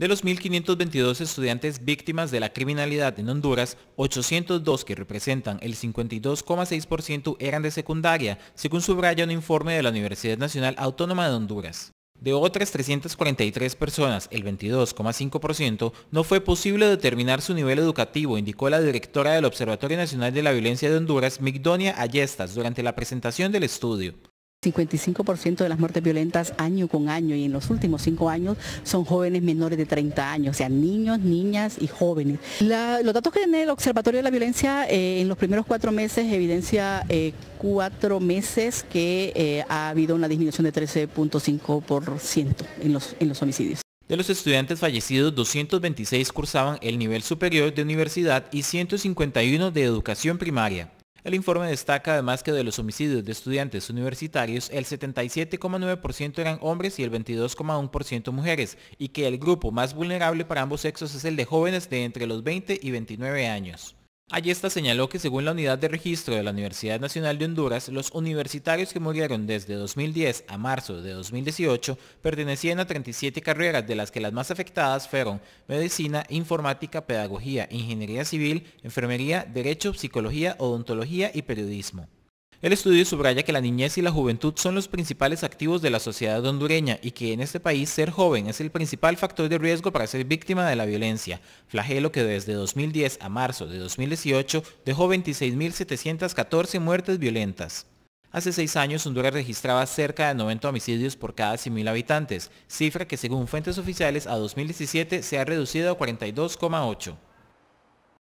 De los 1.522 estudiantes víctimas de la criminalidad en Honduras, 802 que representan el 52,6% eran de secundaria, según subraya un informe de la Universidad Nacional Autónoma de Honduras. De otras 343 personas, el 22,5%, no fue posible determinar su nivel educativo, indicó la directora del Observatorio Nacional de la Violencia de Honduras, Migdonia Ayestas, durante la presentación del estudio. 55% de las muertes violentas año con año y en los últimos cinco años son jóvenes menores de 30 años, o sea, niños, niñas y jóvenes. los datos que tiene el Observatorio de la Violencia eh, en los primeros cuatro meses evidencia eh, cuatro meses que eh, ha habido una disminución de 13.5% en los, en los homicidios. De los estudiantes fallecidos, 226 cursaban el nivel superior de universidad y 151 de educación primaria. El informe destaca además que de los homicidios de estudiantes universitarios, el 77,9% eran hombres y el 22,1% mujeres, y que el grupo más vulnerable para ambos sexos es el de jóvenes de entre los 20 y 29 años. Ayesta señaló que según la unidad de registro de la Universidad Nacional de Honduras, los universitarios que murieron desde 2010 a marzo de 2018 pertenecían a 37 carreras, de las que las más afectadas fueron medicina, informática, pedagogía, ingeniería civil, enfermería, derecho, psicología, odontología y periodismo. El estudio subraya que la niñez y la juventud son los principales activos de la sociedad hondureña y que en este país ser joven es el principal factor de riesgo para ser víctima de la violencia, flagelo que desde 2010 a marzo de 2018 dejó 26.714 muertes violentas. Hace seis años Honduras registraba cerca de 90 homicidios por cada 100.000 habitantes, cifra que según fuentes oficiales a 2017 se ha reducido a 42,8.